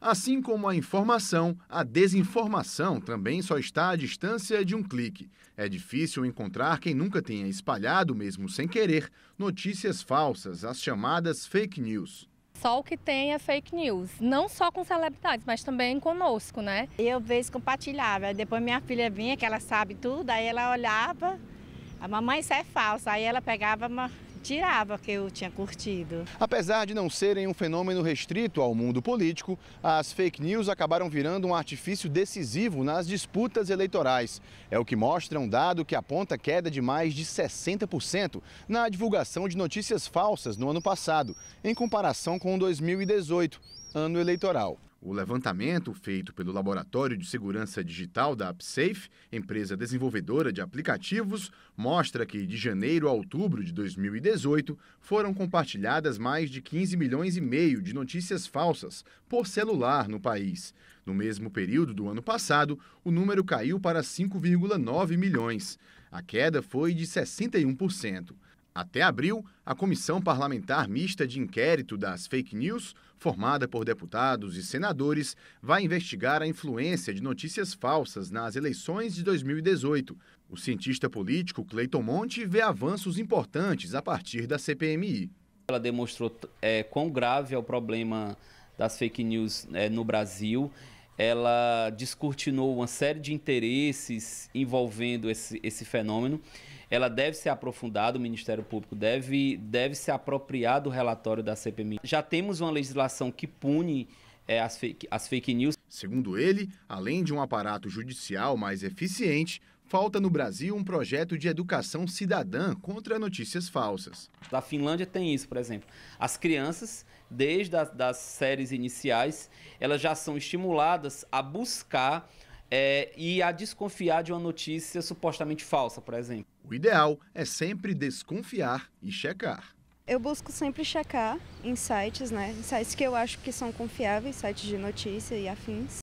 Assim como a informação, a desinformação também só está à distância de um clique. É difícil encontrar quem nunca tenha espalhado, mesmo sem querer, notícias falsas, as chamadas fake news. Só o que tem é fake news, não só com celebridades, mas também conosco, né? Eu vejo compartilhava, depois minha filha vinha, que ela sabe tudo, aí ela olhava, a mamãe isso é falsa, aí ela pegava tirava que eu tinha curtido. Apesar de não serem um fenômeno restrito ao mundo político, as fake news acabaram virando um artifício decisivo nas disputas eleitorais. É o que mostra um dado que aponta queda de mais de 60% na divulgação de notícias falsas no ano passado, em comparação com 2018, ano eleitoral. O levantamento feito pelo Laboratório de Segurança Digital da AppSafe, empresa desenvolvedora de aplicativos, mostra que de janeiro a outubro de 2018 foram compartilhadas mais de 15 milhões e meio de notícias falsas por celular no país. No mesmo período do ano passado, o número caiu para 5,9 milhões. A queda foi de 61%. Até abril, a Comissão Parlamentar Mista de Inquérito das Fake News, formada por deputados e senadores, vai investigar a influência de notícias falsas nas eleições de 2018. O cientista político Cleiton Monte vê avanços importantes a partir da CPMI. Ela demonstrou é, quão grave é o problema das fake news é, no Brasil ela descortinou uma série de interesses envolvendo esse, esse fenômeno. Ela deve ser aprofundada, o Ministério Público deve, deve se apropriar do relatório da CPMI. Já temos uma legislação que pune é, as, fake, as fake news. Segundo ele, além de um aparato judicial mais eficiente, falta no Brasil um projeto de educação cidadã contra notícias falsas. A Finlândia tem isso, por exemplo. As crianças, desde as das séries iniciais, elas já são estimuladas a buscar é, e a desconfiar de uma notícia supostamente falsa, por exemplo. O ideal é sempre desconfiar e checar. Eu busco sempre checar em sites, né? Em sites que eu acho que são confiáveis, sites de notícia e afins.